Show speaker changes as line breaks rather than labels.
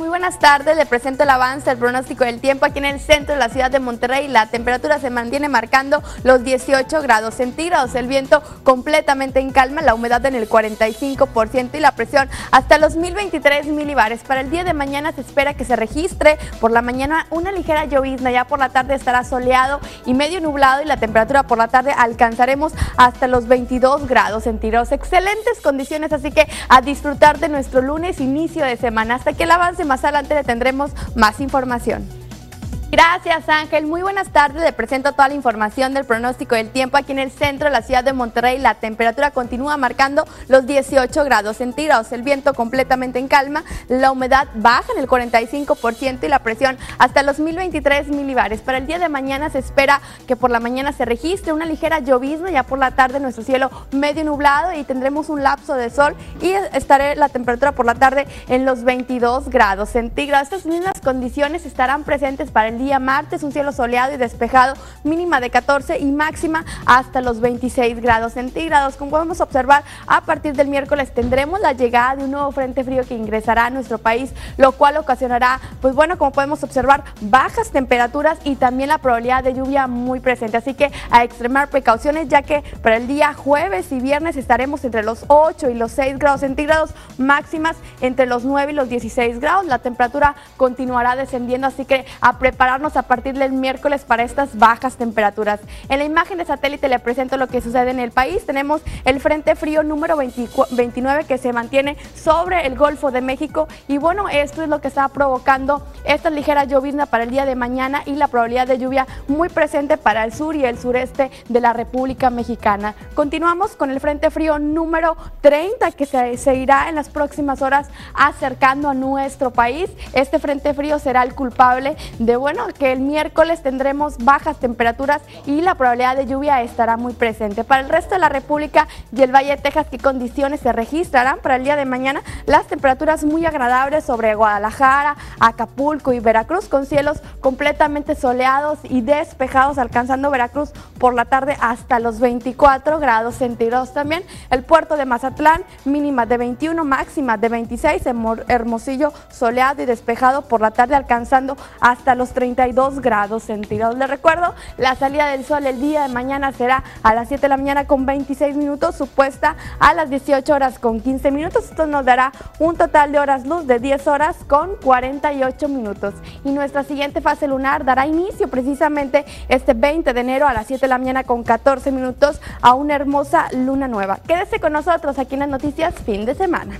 Muy buenas tardes, le presento el avance del pronóstico del tiempo aquí en el centro de la ciudad de Monterrey. La temperatura se mantiene marcando los 18 grados centígrados, el viento completamente en calma, la humedad en el 45% y la presión hasta los 1023 milibares. Para el día de mañana se espera que se registre por la mañana una ligera llovizna, ya por la tarde estará soleado y medio nublado y la temperatura por la tarde alcanzaremos hasta los 22 grados centígrados. Excelentes condiciones, así que a disfrutar de nuestro lunes inicio de semana. Hasta que el avance más adelante le tendremos más información. Gracias Ángel, muy buenas tardes, le presento toda la información del pronóstico del tiempo aquí en el centro de la ciudad de Monterrey. La temperatura continúa marcando los 18 grados centígrados, el viento completamente en calma, la humedad baja en el 45% y la presión hasta los 1023 milibares. Para el día de mañana se espera que por la mañana se registre una ligera llovizna, ya por la tarde nuestro cielo medio nublado y tendremos un lapso de sol y estaré la temperatura por la tarde en los 22 grados centígrados. Estas mismas condiciones estarán presentes para el día martes, un cielo soleado y despejado, mínima de 14 y máxima hasta los 26 grados centígrados. Como podemos observar, a partir del miércoles tendremos la llegada de un nuevo frente frío que ingresará a nuestro país, lo cual ocasionará, pues bueno, como podemos observar, bajas temperaturas y también la probabilidad de lluvia muy presente. Así que a extremar precauciones, ya que para el día jueves y viernes estaremos entre los 8 y los 6 grados centígrados, máximas entre los 9 y los 16 grados. La temperatura continuará descendiendo, así que a preparar a partir del miércoles para estas bajas temperaturas. En la imagen de satélite le presento lo que sucede en el país. Tenemos el Frente Frío número 29 que se mantiene sobre el Golfo de México y bueno, esto es lo que está provocando esta ligera llovizna para el día de mañana y la probabilidad de lluvia muy presente para el sur y el sureste de la República Mexicana. Continuamos con el Frente Frío número 30 que se, se irá en las próximas horas acercando a nuestro país. Este Frente Frío será el culpable de, que el miércoles tendremos bajas temperaturas y la probabilidad de lluvia estará muy presente. Para el resto de la República y el Valle de Texas, ¿qué condiciones se registrarán para el día de mañana? Las temperaturas muy agradables sobre Guadalajara, Acapulco y Veracruz, con cielos completamente soleados y despejados, alcanzando Veracruz por la tarde hasta los 24 grados centígrados. También el puerto de Mazatlán, mínima de 21, máxima de 26, Hermosillo soleado y despejado por la tarde, alcanzando hasta los 30 32 grados centígrados. Les recuerdo, la salida del sol el día de mañana será a las 7 de la mañana con 26 minutos, supuesta a las 18 horas con 15 minutos. Esto nos dará un total de horas luz de 10 horas con 48 minutos. Y nuestra siguiente fase lunar dará inicio precisamente este 20 de enero a las 7 de la mañana con 14 minutos a una hermosa luna nueva. Quédese con nosotros aquí en las noticias fin de semana.